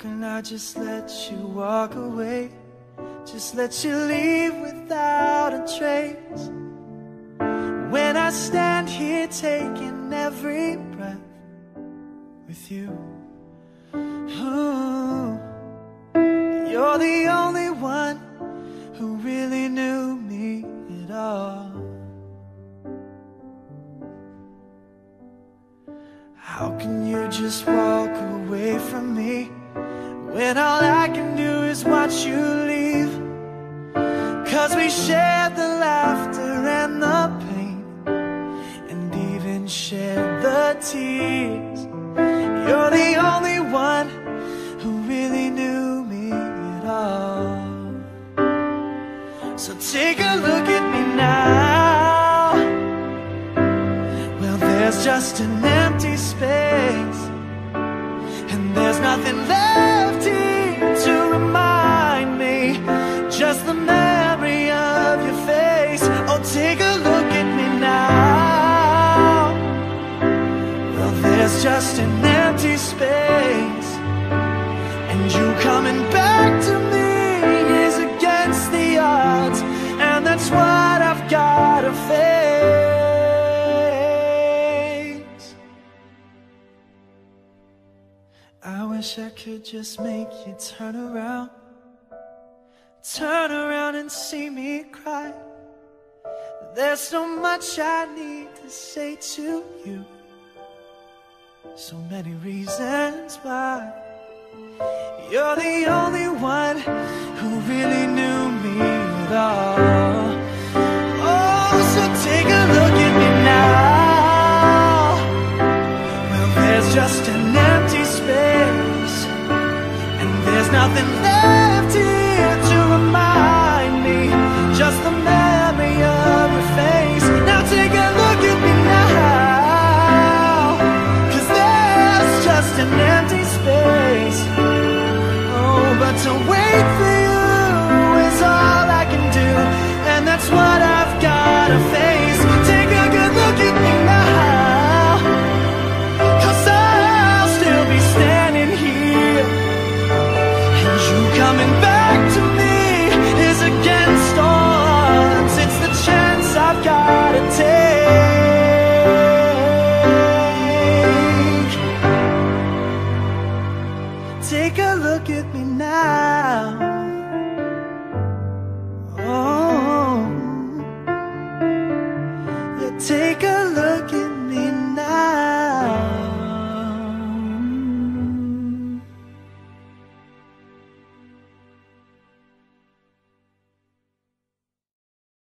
can I just let you walk away? Just let you leave without a trace. When I stand here taking every breath with you. Ooh, you're the only one who really knew me at all. How can you just walk away you leave? Cause we shared the laughter and the pain, and even shared the tears. You're the only one who really knew me at all. So take a look at me now. Well, there's just an empty space, and there's nothing left just an empty space, and you coming back to me is against the odds, and that's what I've gotta face. I wish I could just make you turn around, turn around and see me cry. There's so much I need to say to you. So many reasons why. You're the only one who really knew me at all. Oh, so take a look at me now. Well, there's just an empty space And there's nothing left here to wait